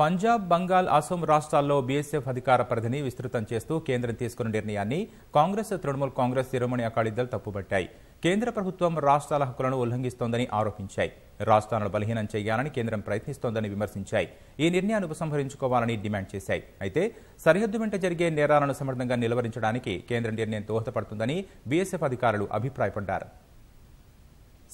పంజాబ్ బంగాల్ అసోం రాష్ట్రాల్లో బీఎస్ఎఫ్ అధికార పరిధిని విస్తృతం చేస్తూ కేంద్రం తీసుకున్న నిర్ణయాన్ని కాంగ్రెస్ తృణమూల్ కాంగ్రెస్ శిరోమణి అకాలీదళ్ తప్పుబట్టాయి కేంద్ర ప్రభుత్వం రాష్ట్రాల హక్కులను ఉల్లంఘిస్తోందని ఆరోపించాయి. రాష్ట్రాలను బలహీనం చేయాలని కేంద్రం ప్రయత్నిస్తోందని విమర్శించాయి. ఈ నిర్ణయాన్ని ఉపసంహరించుకోవాలని డిమాండ్ చేశాయి. అయితే సరిహద్దు వెంట జరిగే నేరాలను సమర్థంగా నిలువరించడానికి కేంద్ర నిర్ణయం దోహదపడుతుందని బీఎస్ఎఫ్ అధికారులు అభిప్రాయపడ్డారు.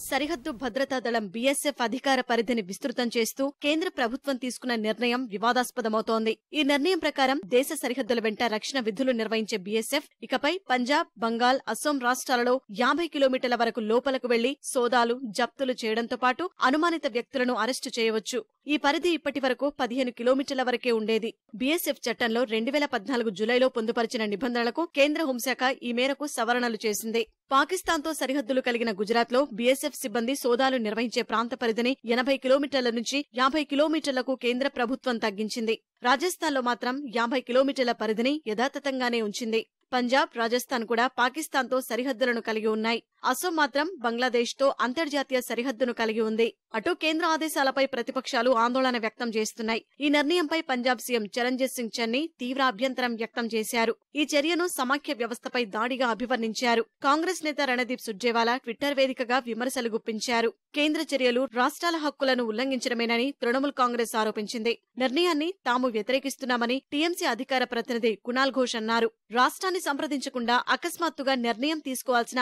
సరిహద్దు భద్రతా దళం బీఎస్ఎఫ్ అధికార పరిధిని విస్తృతం చేస్తూ కేంద్ర ప్రభుత్వం తీసుకున్న నిర్ణయం వివాదాస్పదమవుతోంది. ఈ నిర్ణయం ప్రకారం దేశ సరిహద్దుల వెంట రక్షణ విధులు నిర్వహించే బీఎస్ఎఫ్ ఇకపై పంజాబ్ బంగాల్ అస్సోం రాష్ట్రాలలో యాభై కిలోమీటర్ల వరకు లోపలకు వెళ్ళి సోదాలు జప్తులు చేయడంతో పాటు అనుమానిత వ్యక్తులను అరెస్టు చేయవచ్చు. ఈ పరిధి ఇప్పటి వరకు పదిహేను కిలోమీటర్ల వరకే ఉండేది. బీఎస్ఎఫ్ చట్టంలో రెండు వేల పద్నాలుగు జులైలో పొందుపరిచిన నిబంధనలకు కేంద్ర హోంశాఖ ఈ మేరకు సవరణలు చేసింది. పాకిస్తాన్తో సరిహద్దులు కలిగిన గుజరాత్లో బీఎస్ఎఫ్ సిబ్బంది సోదాలు నిర్వహించే ప్రాంత పరిధిని ఎనభై కిలోమీటర్ల నుంచి యాభై కిలోమీటర్లకు కేంద్ర ప్రభుత్వం తగ్గించింది. రాజస్థాన్లో మాత్రం యాభై కిలోమీటర్ల పరిధిని యథాతథంగానే ఉంచింది. పంజాబ్ రాజస్థాన్ కూడా పాకిస్తాన్తో సరిహద్దులను కలిగి ఉన్నాయి. అసోం మాత్రం బంగ్లాదేశ్తో అంతర్జాతీయ సరిహద్దును కలిగి ఉంది. అటు కేంద్ర ఆదేశాలపై ప్రతిపక్షాలు ఆందోళన వ్యక్తం చేస్తున్నాయి. ఈ నిర్ణయంపై పంజాబ్ సీఎం చరణ్జీత్ సింగ్ చన్నీ తీవ్ర అభ్యంతరం వ్యక్తం చేశారు. ఈ చర్యను సమాఖ్య వ్యవస్థపై దాడిగా అభివర్ణించారు. కాంగ్రెస్ నేత రణదీప్ సుర్జేవాలా ట్విట్టర్ వేదికగా విమర్శలు గుప్పించారు. కేంద్ర చర్యలు రాష్ట్రాల హక్కులను ఉల్లంఘించడమేనని తృణమూల్ కాంగ్రెస్ ఆరోపించింది. నిర్ణయాన్ని తాము వ్యతిరేకిస్తున్నామని టీఎంసీ అధికార ప్రతినిధి కునాల్ ఘోష్ అన్నారు. రాష్ట్రాన్ని సంప్రదించకుండా అకస్మాత్తుగా నిర్ణయం తీసుకోవాల్సిన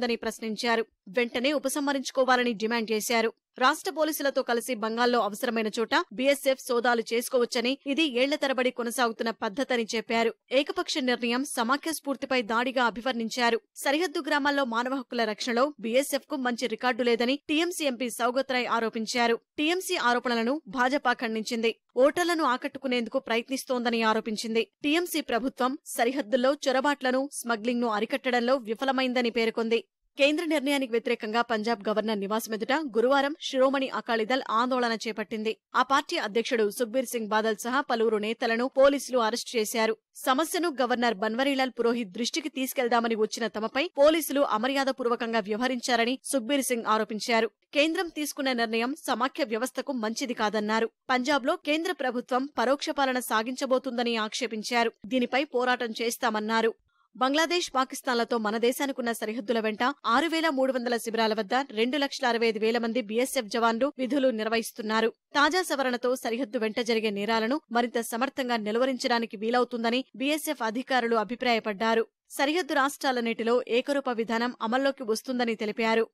ఉందని ప్రశ్నించారు. వెంటనే ఉపసంహరించుకోవాలని డిమాండ్ చేశారు. రాష్ట్ర పోలీసులతో కలిసి బంగాల్లో అవసరమైన చోట బీఎస్ఎఫ్ సోదాలు చేసుకోవచ్చని ఇది ఏళ్ళ తరబడి కొనసాగుతున్న పద్ధతని చెప్పారు. ఏకపక్ష నిర్ణయం సమాఖ్య స్ఫూర్తిపై దాడిగా అభివర్ణించారు. సరిహద్దు గ్రామాల్లో మానవ హక్కుల రక్షణలో బీఎస్ఎఫ్కు మంచి రికార్డు లేదని టీఎంసీ ఎంపీ సౌగత్ రాయ్ ఆరోపించారు. టీఎంసీ ఆరోపణలను భాజపా ఖండించింది. ఓటర్లను ఆకట్టుకునేందుకు ప్రయత్నిస్తోందని ఆరోపించింది. టీఎంసీ ప్రభుత్వం సరిహద్దుల్లో చొరబాట్లను స్మగ్లింగ్ను అరికట్టడంలో విఫలమైందని పేర్కొంది. కేంద్ర నిర్ణయానికి వ్యతిరేకంగా పంజాబ్ గవర్నర్ నివాస్ ఎదుట గురువారం శిరోమణి అకాలీదళ్ ఆందోళన చేపట్టింది. ఆ పార్టీ అధ్యక్షుడు సుఖ్బీర్ సింగ్ బాదల్ సహా పలువురు నేతలను పోలీసులు అరెస్టు చేశారు. సమస్యను గవర్నర్ బన్వరీలాల్ పురోహిత్ దృష్టికి తీసుకెళ్దామని వచ్చిన తమపై పోలీసులు అమర్యాదపూర్వకంగా వ్యవహరించారని సుఖ్బీర్ సింగ్ ఆరోపించారు. కేంద్రం తీసుకున్న నిర్ణయం సమాఖ్య వ్యవస్థకు మంచిది కాదన్నారు. పంజాబ్లో కేంద్ర ప్రభుత్వం పరోక్ష పాలన సాగించబోతుందని ఆక్షేపించారు. దీనిపై పోరాటం చేస్తామన్నారు. బంగ్లాదేశ్ పాకిస్తాన్లతో మన దేశానికున్న సరిహద్దుల వెంట ఆరు వేల మూడు వందల శిబిరాల వద్ద రెండు లక్షల అరవై ఐదు వేల మంది బీఎస్ఎఫ్ జవాన్లు విధులు నిర్వహిస్తున్నారు. తాజా సవరణతో సరిహద్దు వెంట జరిగే నేరాలను మరింత సమర్థంగా నిలువరించడానికి వీలవుతుందని బీఎస్ఎఫ్ అధికారులు అభిప్రాయపడ్డారు. సరిహద్దు రాష్ట్రాలన్నిటిలో ఏకరూప విధానం అమల్లోకి వస్తుందని తెలిపారు.